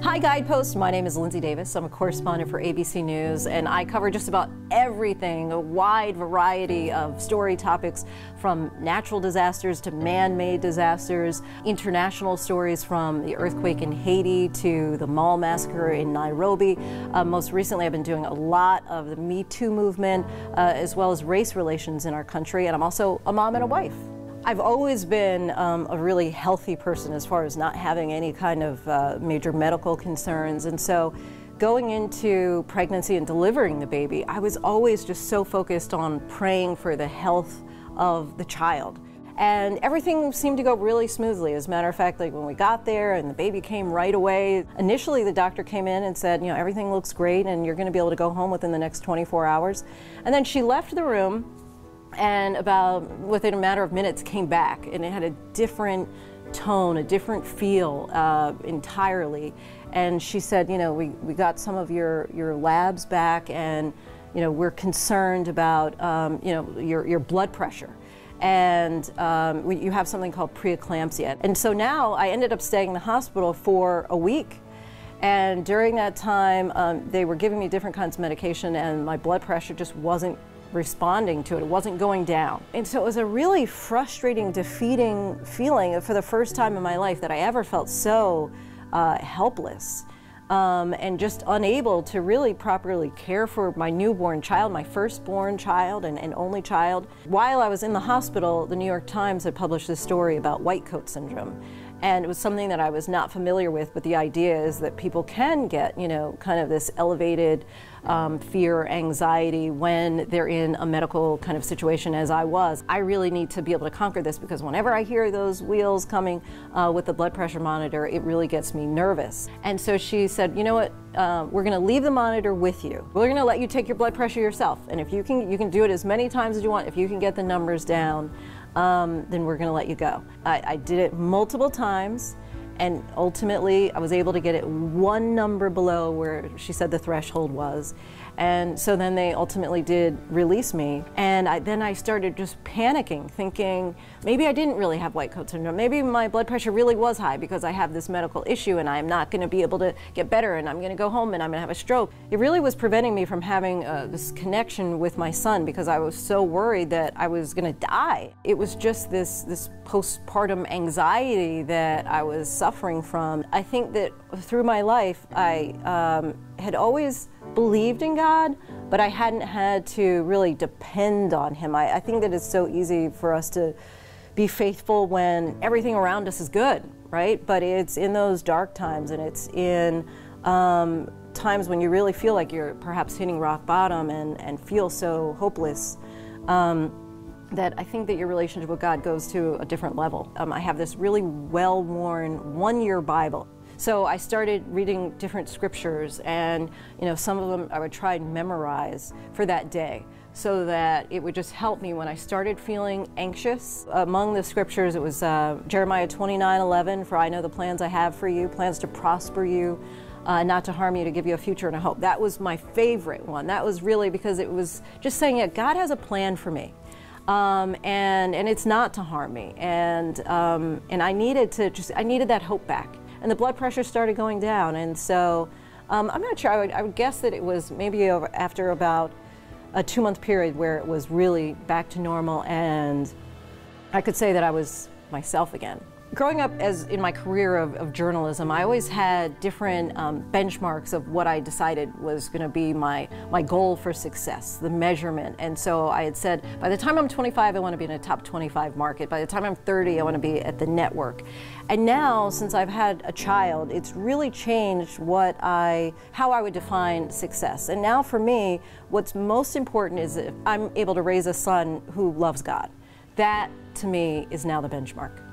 Hi Guidepost, my name is Linsey Davis. I'm a correspondent for ABC News and I cover just about everything, a wide variety of story topics from natural disasters to man-made disasters, international stories from the earthquake in Haiti to the mall massacre in Nairobi. Uh, most recently I've been doing a lot of the Me Too movement uh, as well as race relations in our country and I'm also a mom and a wife. I've always been um, a really healthy person as far as not having any kind of uh, major medical concerns. And so going into pregnancy and delivering the baby, I was always just so focused on praying for the health of the child. And everything seemed to go really smoothly. As a matter of fact, like when we got there and the baby came right away, initially the doctor came in and said, you know, everything looks great and you're going to be able to go home within the next 24 hours. And then she left the room and about within a matter of minutes came back and it had a different tone, a different feel uh, entirely. And she said, you know, we, we got some of your, your labs back and, you know, we're concerned about, um, you know, your, your blood pressure. And um, we, you have something called preeclampsia. And so now I ended up staying in the hospital for a week. And during that time, um, they were giving me different kinds of medication and my blood pressure just wasn't responding to it. It wasn't going down. And so it was a really frustrating, defeating feeling for the first time in my life that I ever felt so uh, helpless. Um, and just unable to really properly care for my newborn child, my firstborn child and, and, only child. While I was in the hospital, the New York Times had published this story about white coat syndrome. And it was something that I was not familiar with, but the idea is that people can get, you know, kind of this elevated um, fear, anxiety when they're in a medical kind of situation as I was. I really need to be able to conquer this because whenever I hear those wheels coming uh, with the blood pressure monitor, it really gets me nervous. And so she said, you know what, uh, we're going to leave the monitor with you. We're going to let you take your blood pressure yourself. And if you can, you can do it as many times as you want. If you can get the numbers down, um, then we're going to let you go. I, I did it multiple times. And ultimately, I was able to get it one number below where she said the threshold was. And so then they ultimately did release me. And I, then I started just panicking, thinking maybe I didn't really have white coat syndrome. Maybe my blood pressure really was high because I have this medical issue and I'm not going to be able to get better and I'm going to go home and I'm going to have a stroke. It really was preventing me from having uh, this connection with my son because I was so worried that I was going to die. It was just this, this postpartum anxiety that I was suffering from. I think that through my life, I um, had always believed in God, but I hadn't had to really depend on Him. I, I think that it's so easy for us to be faithful when everything around us is good, right? But it's in those dark times and it's in um, times when you really feel like you're perhaps hitting rock bottom and, and feel so hopeless. Um, that I think that your relationship with God goes to a different level. Um, I have this really well-worn one-year Bible. So I started reading different scriptures and you know some of them I would try and memorize for that day so that it would just help me when I started feeling anxious. Among the scriptures it was uh, Jeremiah 29, 11, for I know the plans I have for you, plans to prosper you, uh, not to harm you, to give you a future and a hope. That was my favorite one. That was really because it was just saying, yeah, God has a plan for me. Um, and and it's not to harm me, and um, and I needed to just I needed that hope back, and the blood pressure started going down. And so um, I'm not sure, I would, I would, guess that it was maybe after about a two month period where it was really back to normal and I could say that I was myself again. Growing up as in my career of, of journalism, I always had different um, benchmarks of what I decided was going to be my, my goal for success, the measurement. And so I had said, by the time I'm 25, I want to be in a top 25 market. By the time I'm 30, I want to be at the network. And now, since I've had a child, it's really changed what I, how I would define success. And now for me, what's most important is if I'm able to raise a son who loves God. That, to me, is now the benchmark.